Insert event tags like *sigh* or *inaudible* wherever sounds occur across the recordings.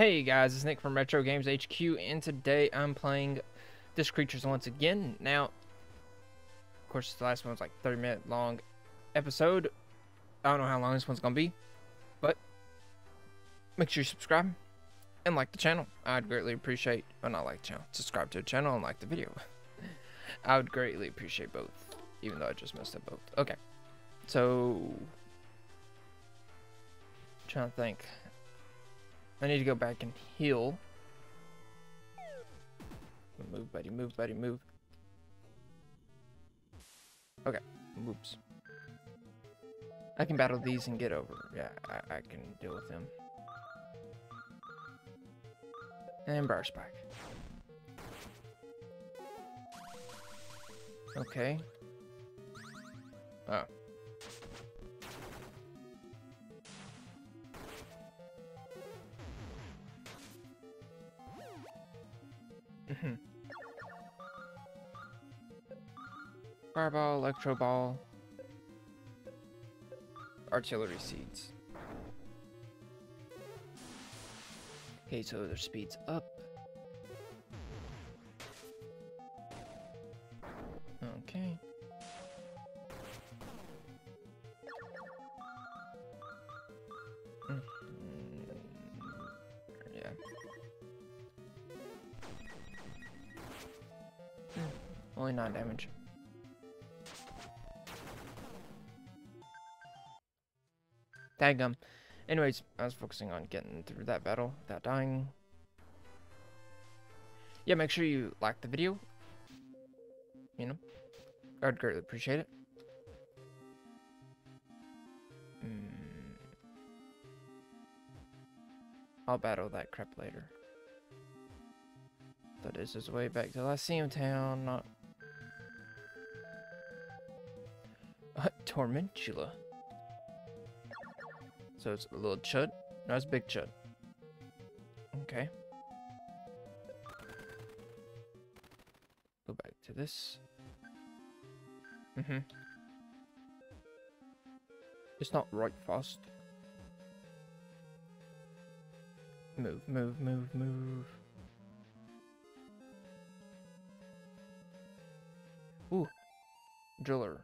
Hey guys, it's Nick from Retro Games HQ, and today I'm playing Disc Creatures once again. Now, of course, the last one was like 30 minute long episode. I don't know how long this one's gonna be, but make sure you subscribe and like the channel. I'd greatly appreciate, well, not like the channel, subscribe to the channel and like the video. *laughs* I would greatly appreciate both, even though I just messed up both. Okay, so trying to think. I need to go back and heal. Move, buddy, move, buddy, move. Okay, whoops. I can battle these and get over. Yeah, I, I can deal with them. And Briar Spike. Okay. Oh. Mhm. Fireball, Electro Ball, Artillery Seeds. Okay, so their speed's up. Daggum. Anyways, I was focusing on getting through that battle without dying. Yeah, make sure you like the video. You know, I'd greatly appreciate it. Mm. I'll battle that crap later. That is his way back to Lyceum Town, not... *laughs* Tormentula. So it's a little Clud? No, it's big Clud. Okay. Go back to this. Mm-hmm. It's not right fast. Move, move, move, move. Ooh. Driller.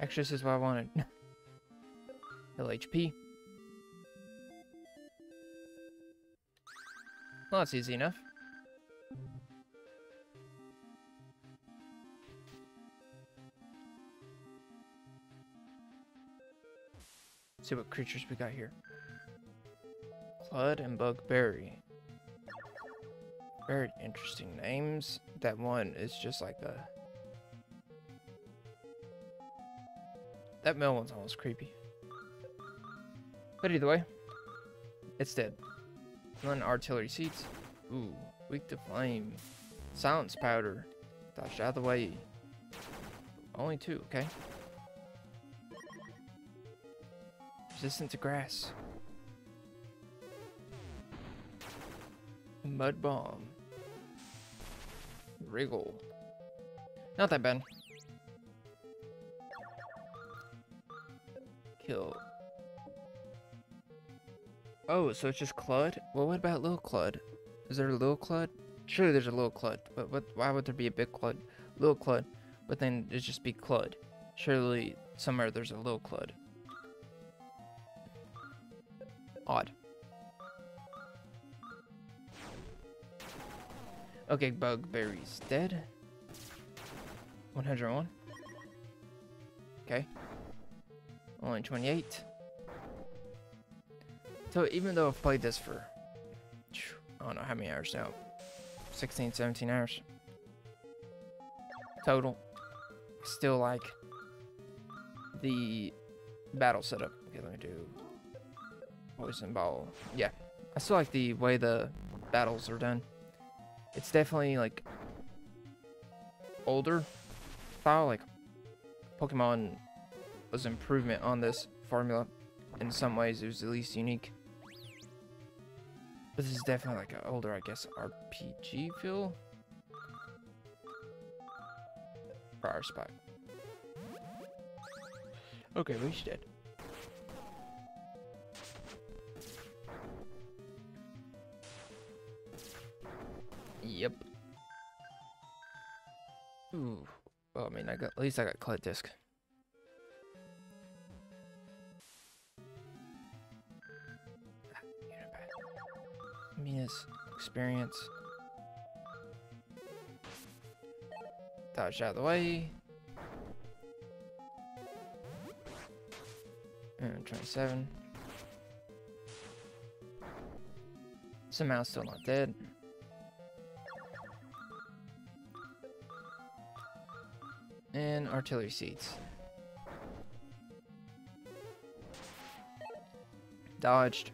Actually, this is what I wanted. *laughs* LHP. Well, that's easy enough. see what creatures we got here. Clud and Bugberry. Very interesting names. That one is just like a... That mill one's almost creepy. But either way, it's dead. One artillery seeds. Ooh, weak to flame. Silence powder. Dodge out of the way. Only two, okay. Resistant to grass. Mud bomb. Wriggle. Not that bad. Oh, so it's just Clud? Well, what about Little Clud? Is there a Little Clud? Surely there's a Little Clud, but what, why would there be a Big Clud? Little Clud, but then it'd just be Clud. Surely somewhere there's a Little Clud. Odd. Okay, Bugberry's dead. 101. Okay. Only 28. So even though I've played this for, I don't know how many hours now, 16, 17 hours total, still like the battle setup. Okay, let me do poison ball. Yeah, I still like the way the battles are done. It's definitely like older style, like Pokemon was improvement on this formula. In some ways, it was at least unique. But this is definitely like an older, I guess, RPG feel. Fire Spike. Okay, we should dead. Yep. Ooh. Well, I mean, I got at least I got Clud Disc. Experience. Dodge out of the way. And 27. Somehow still not dead. And artillery seeds. Dodged.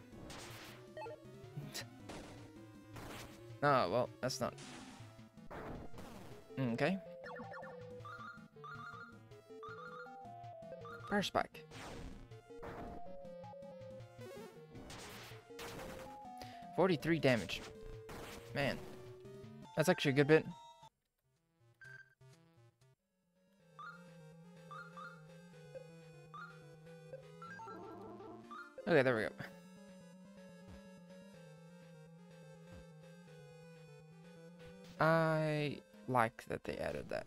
Oh, well, that's not... Mm, okay. Fire spike. Forty-three damage. Man, that's actually a good bit. Okay, there we go. I like that they added that.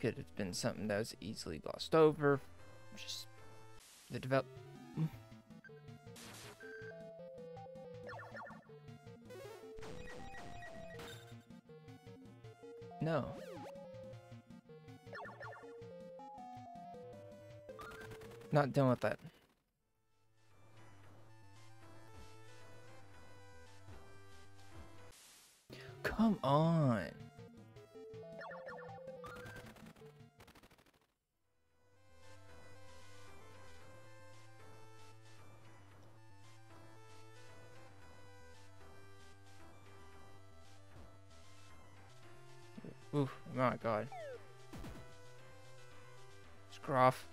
Could have been something that was easily glossed over. Just the develop. *sighs* No. Not done with that. Come on. Oof, my god. Scruff.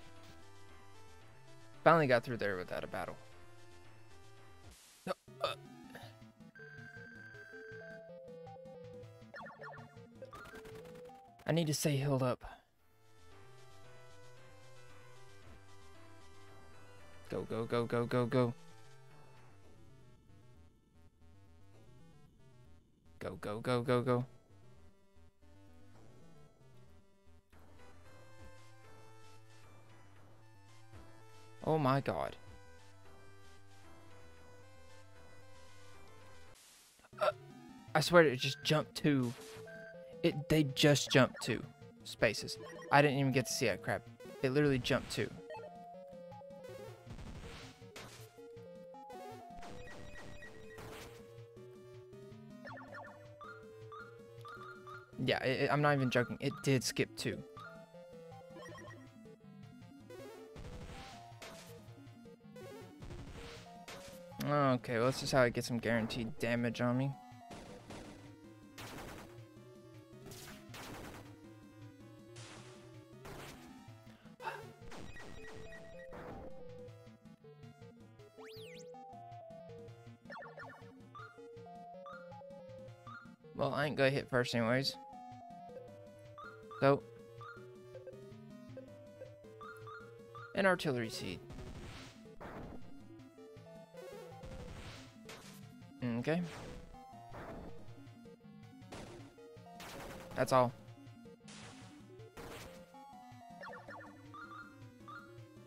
Finally got through there without a battle. I need to stay healed up. Go, go, go, go, go, go. Go, go, go, go, go. Oh my god. Uh, I swear it just jumped two. It they just jumped two spaces. I didn't even get to see that crap. It literally jumped two. Yeah, it, I'm not even joking. It did skip two. Okay, well, this is how I get some guaranteed damage on me. I hit first anyways. So. An artillery seed. Okay. That's all.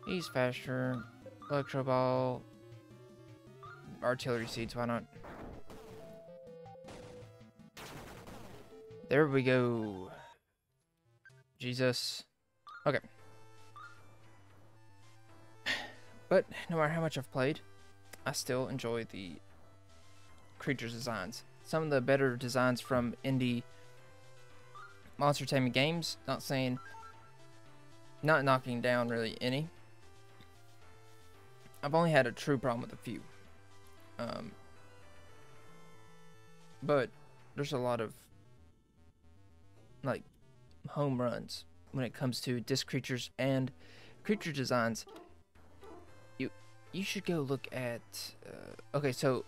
He's faster. Electro ball. Artillery seeds, why not? There we go. Jesus. Okay. But no matter how much I've played, I still enjoy the creatures designs. Some of the better designs from indie monster taming games. Not saying, not knocking down really any. I've only had a true problem with a few. Um, but there's a lot of like home runs when it comes to disc creatures and creature designs. You you should go look at. Uh, okay, so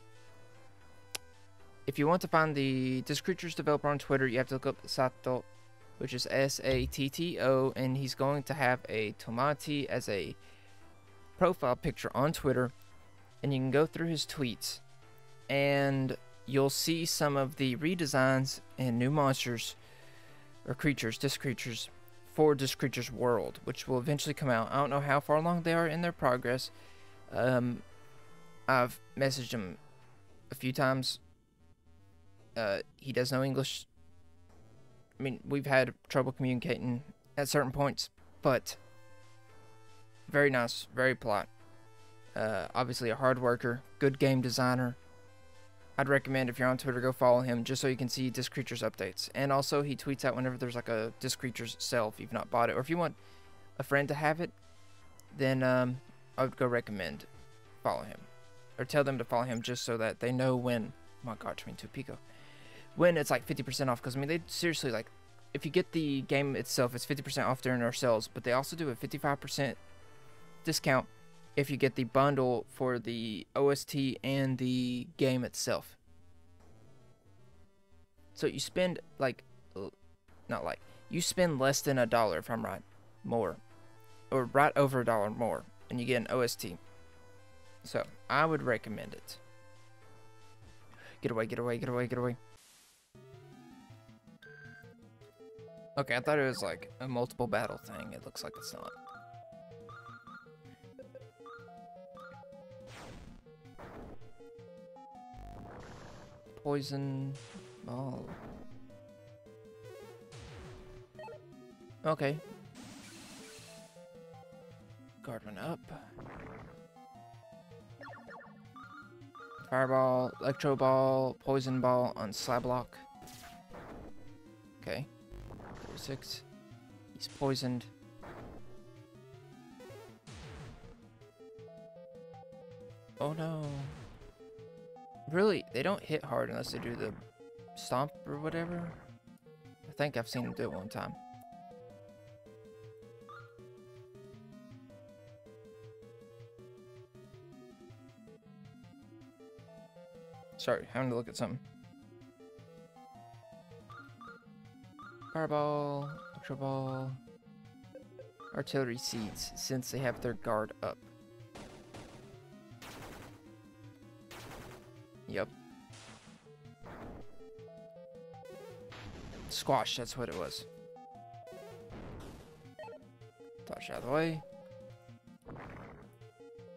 if you want to find the disc creatures developer on Twitter, you have to look up Satto which is S A T T O, and he's going to have a Tomati as a profile picture on Twitter, and you can go through his tweets, and you'll see some of the redesigns and new monsters or creatures, disc creatures, for Disc Creatures World, which will eventually come out. I don't know how far along they are in their progress. Um, I've messaged him a few times. Uh, he does know English. I mean, we've had trouble communicating at certain points, but very nice, very polite. Uh, obviously a hard worker, good game designer. I'd recommend if you're on Twitter, go follow him just so you can see Disc Creatures updates. And also, he tweets out whenever there's like a Disc Creatures sale if you've not bought it. Or if you want a friend to have it, then um, I would go recommend follow him. Or tell them to follow him just so that they know when. Oh my god, 22 Pico. When it's like 50% off. Because, I mean, they seriously, like, if you get the game itself, it's 50% off during our sales. But they also do a 55% discount if you get the bundle for the OST and the game itself. So you spend like, not like, you spend less than a dollar if I'm right, more, or right over a dollar more, and you get an OST. So I would recommend it. Get away, get away, get away, get away. Okay, I thought it was like a multiple battle thing. It looks like it's not. Poison ball. Okay. Guard one up. Fireball, Electro Ball, Poison Ball on Slablock. Okay. 36. He's poisoned. Oh no. Really, they don't hit hard unless they do the stomp or whatever. I think I've seen them do it one time. Sorry, having to look at something. Fireball, Electro Ball, Artillery Seeds, since they have their guard up. Squash, that's what it was. Dodge out of the way.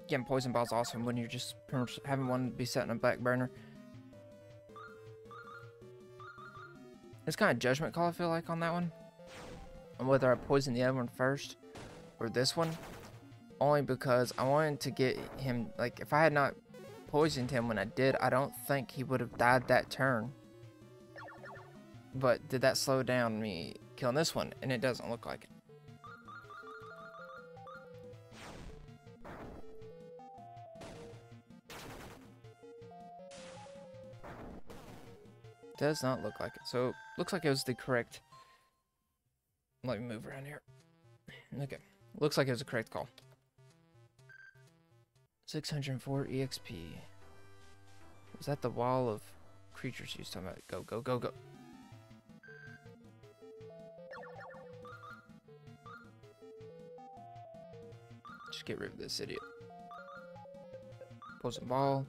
Getting poison balls awesome when you're just having one be set in a back burner. It's kind of judgment call I feel like on that one. On whether I poison the other one first or this one. Only because I wanted to get him like if I had not poisoned him when I did, I don't think he would have died that turn. But did that slow down me killing this one? And it doesn't look like it. Does not look like it. So, looks like it was the correct... Let me move around here. Okay. Looks like it was a correct call. 604 EXP. Was that the wall of creatures you was talking about? Go, go, go, go. Get rid of this idiot. Poison ball.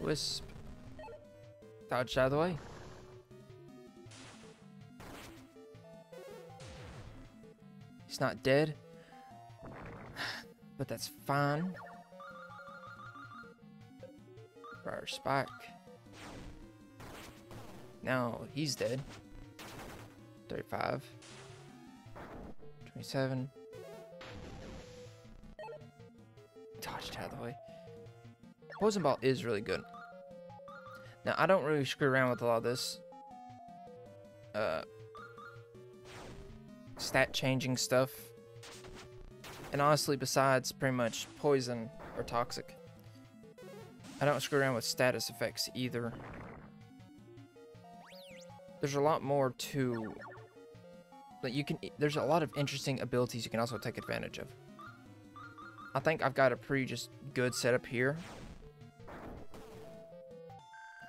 Wisp. Dodge out of the way. He's not dead *sighs* but that's fine. Fire Spike. Now he's dead. 35. 27. Dodged out of the way. Poison Ball is really good. Now, I don't really screw around with a lot of this. Uh, stat changing stuff and honestly, besides pretty much poison or toxic, I don't screw around with status effects either. There's a lot more to... Like you can, there's a lot of interesting abilities you can also take advantage of. I think I've got a pretty just good setup here.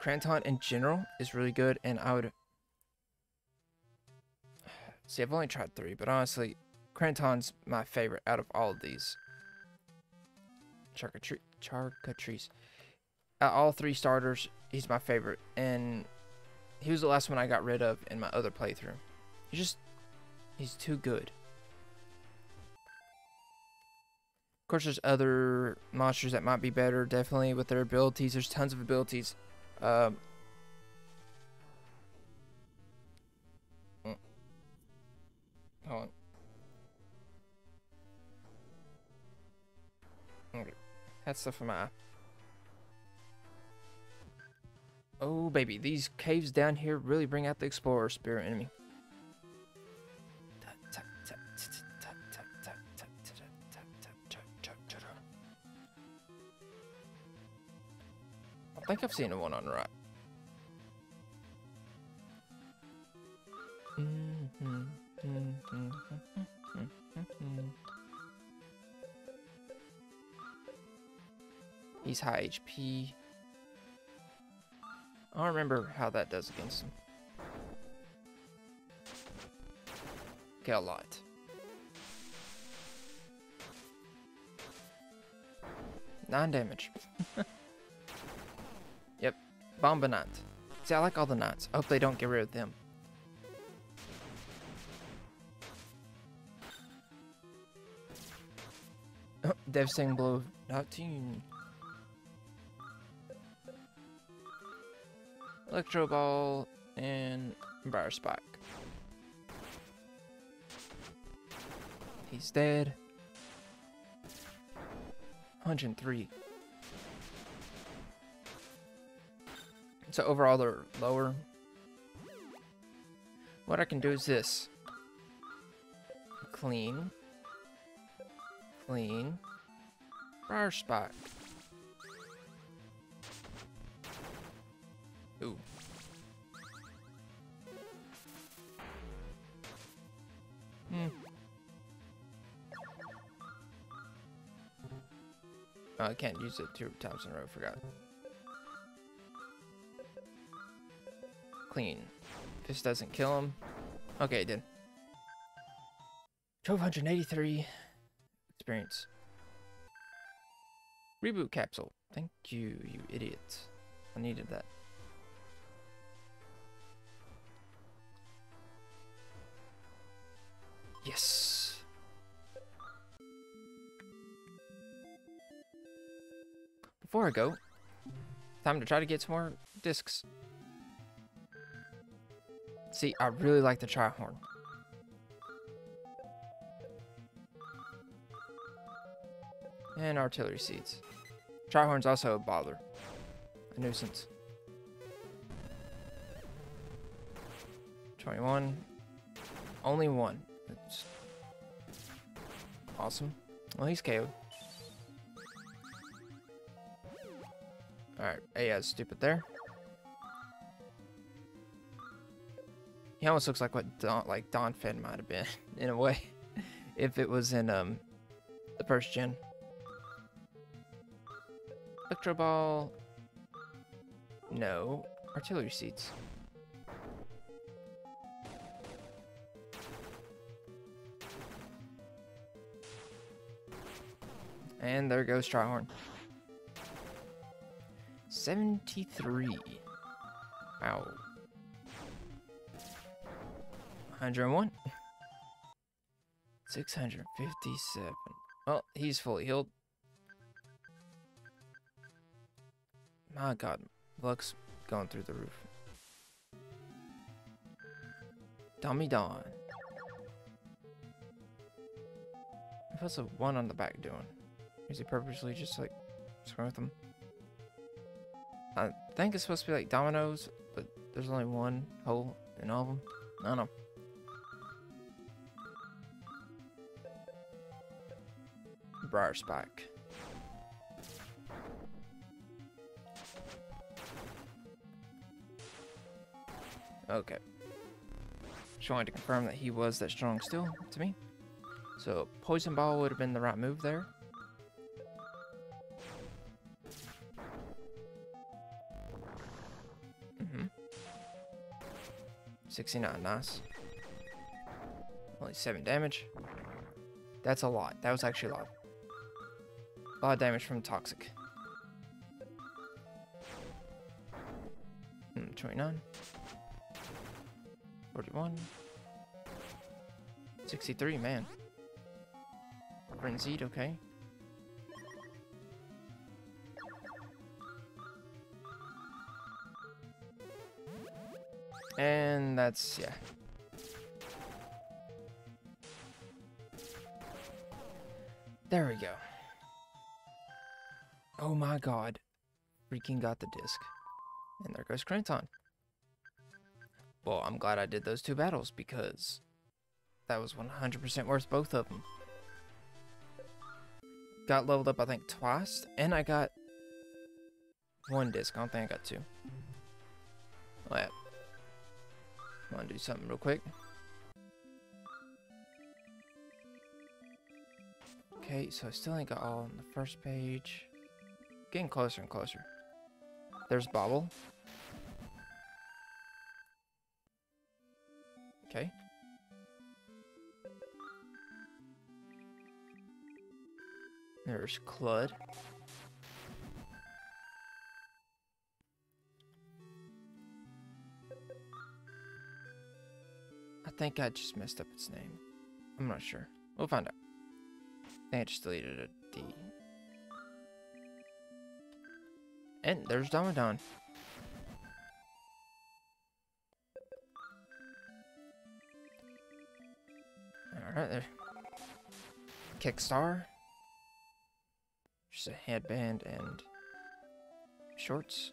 Cranton in general is really good, and I would see. I've only tried three, but honestly, Cranton's my favorite out of all of these. Charcuterie, charcuteries. Out all three starters, he's my favorite, and he was the last one I got rid of in my other playthrough. He's just, he's too good. Of course, there's other monsters that might be better, definitely, with their abilities. There's tons of abilities. Um, mm. hold on. Okay. That's stuff for my eye. Oh, baby. These caves down here really bring out the explorer spirit in me. Think I've seen the one on right. He's high HP. I don't remember how that does against him. Okay, a lot. Nine damage. *laughs* Bomba Knights. See, I like all the knights. I hope they don't get rid of them. *laughs* Devastating blow. 19. Electro Ball, and Briar Spike. He's dead. 103. So overall they're lower. What I can do is this. Clean. Clean. Briar spot. Ooh. Hmm. Oh, I can't use it two times in a row, forgot. Clean. This doesn't kill him. Okay, it did. 1283 experience. Reboot capsule. Thank you, you idiot. I needed that. Yes. Before I go, time to try to get some more discs. See, I really like the Tri-Horn. And artillery seeds. Tri-Horn's also a bother. A nuisance. 21. Only one. That's awesome. Well, he's KO'd. Alright, yeah, stupid there. He almost looks like what Don, like Donphan might have been, *laughs* in a way, if it was in um the first gen. Electro Ball. No. Artillery seeds. And there goes Tri-Horn. 73. Wow. 101. 657. Well, he's fully healed. My god, luck's going through the roof. Domadon. What's the one on the back doing? Is he purposely just like screwing with them? I think it's supposed to be like dominoes, but there's only one hole in all of them. I don't know. Briar Spike. Okay. Just wanted to confirm that he was that strong still to me. So Poison Ball would have been the right move there. Mm-hmm. 69, nice. Only 7 damage. That's a lot. That was actually a lot. A lot of damage from Toxic. Hmm, 29. 41. 63, man. Frenzied, okay. And that's, yeah. There we go. Oh my god. Freaking got the disc. And there goes Cranton. Well, I'm glad I did those two battles because that was 100% worth both of them. Got leveled up, I think, twice, and I got one disc. I don't think I got two. Oh, yeah. I want to do something real quick. Okay, so I still ain't got all on the first page. Getting closer and closer. There's Bobble. Okay. There's Clud. I think I just messed up its name. I'm not sure. We'll find out. I think I just deleted a D. And there's Domadon. Alright there. Kickstar. Just a headband and shorts.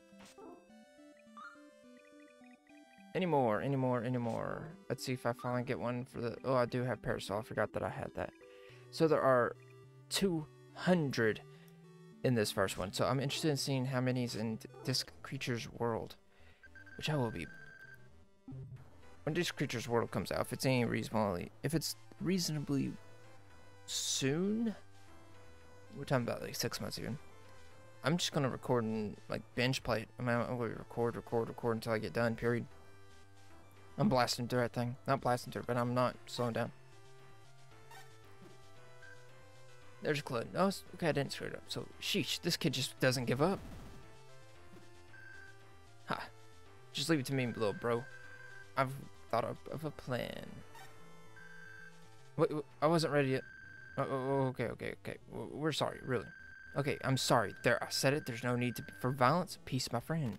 Any more, any more, any more. Let's see if I finally get one for the... Oh, I do have Parasol. I forgot that I had that. So there are 200 in this first one. So I'm interested in seeing how many's in Disc Creatures world. Which I will be... When Disc Creatures world comes out, if it's any reasonably... If it's reasonably soon... We're talking about like six months even. I'm just gonna record and like binge play it. I mean, I'm gonna record, record, record until I get done. Period. I'm blasting through that thing. Not blasting through, but I'm not slowing down. There's a Clud. No, okay, I didn't screw it up. So, sheesh, this kid just doesn't give up. Ha. Just leave it to me, little bro. I've thought of, of a plan. Wait, wait, I wasn't ready yet. Oh, oh, oh, okay, okay, okay. We're sorry, really. Okay, I'm sorry. There, I said it. There's no need to, for violence. Peace, my friend.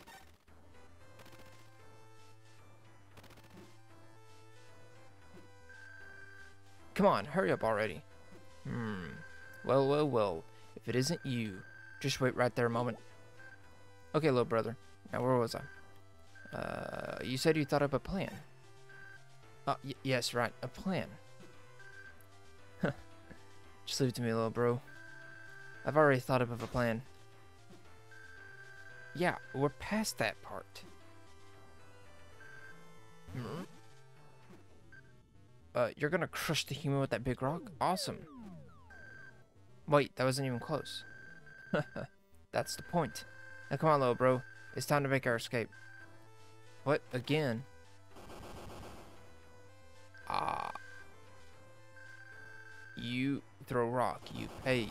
Come on, hurry up already. Hmm. Well, well, well. If it isn't you, just wait right there a moment. Okay, little brother. Now, where was I? Uh, you said you thought up a plan. Uh, yes, right, a plan. *laughs* just leave it to me, little bro. I've already thought up of a plan. Yeah, we're past that part. Hmm? Uh, you're gonna crush the human with that big rock? Awesome. Wait, that wasn't even close. *laughs* That's the point. Now come on, little bro. It's time to make our escape. What? Again? Ah. You throw rock. You pay.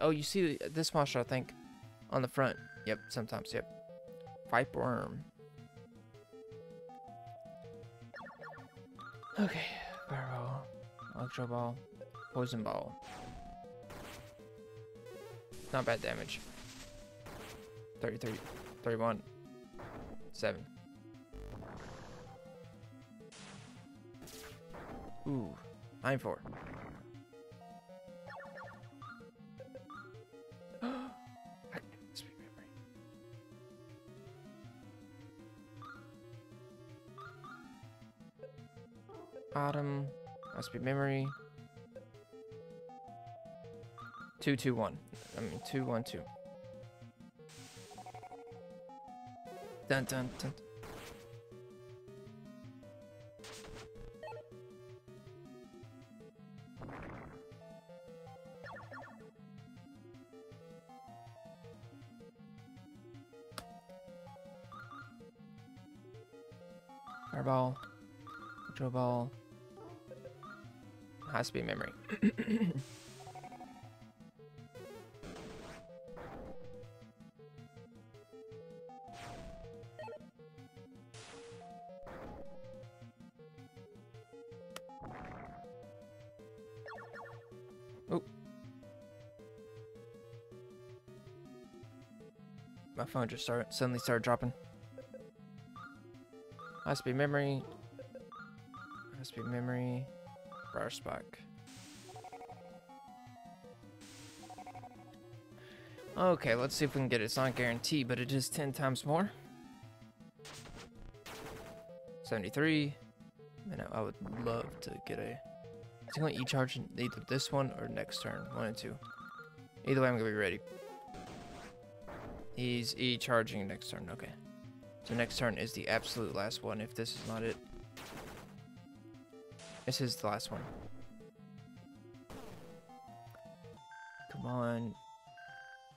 Oh, you see this monster, I think, on the front. Yep, sometimes, yep. Viper worm. Okay, Barrel, Electro Ball, Poison Ball. Not bad damage. 30, 30, 31, 7. Ooh, 9 4. *gasps* Autumn. Must be memory. Two two one. I mean two one two. Dun dun dun. Fireball. Control ball. High be memory. oh. My phone just started suddenly started dropping. Has to be memory. Has to be memory. Briar Spark. Okay, let's see if we can get it. It's not guaranteed, but it is 10 times more. 73. Man, I would love to get a single E-charge either this one or next turn. One and two. Either way, I'm gonna be ready. He's E-charging next turn. Okay. So next turn is the absolute last one if this is not it. This is the last one. Come on.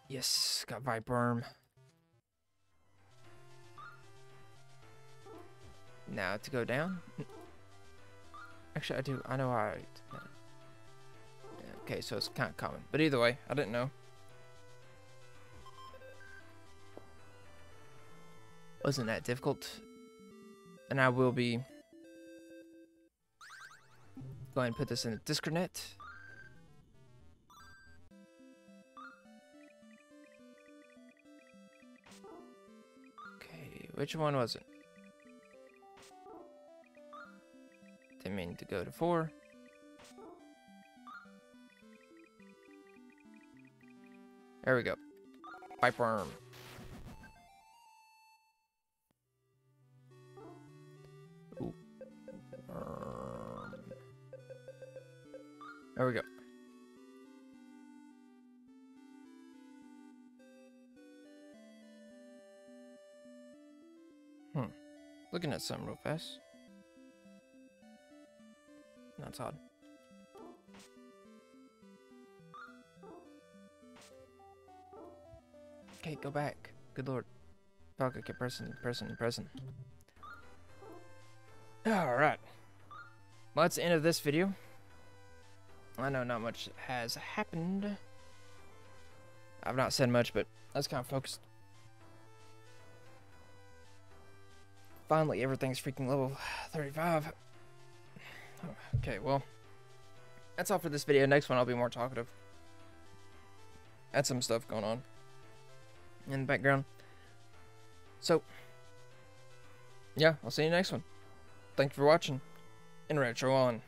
Yes, got Viperm. Now to go down. Actually, I do. I know I. Okay, so it's kind of common. But either way, I didn't know. Wasn't that difficult. And I will be go ahead and put this in the disconnect. Okay, which one was it? Didn't mean to go to four. There we go. Pipe worm. There we go. Hmm. Looking at something real fast. That's odd. Okay, go back. Good lord. Fuck, I kept pressing, pressing, pressing. Alright. Well, that's the end of this video. I know not much has happened. I've not said much, but that's kind of focused. Finally, everything's freaking level 35. Okay, well, that's all for this video. Next one, I'll be more talkative. Had some stuff going on in the background. So, yeah, I'll see you next one. Thank you for watching, and Retro on.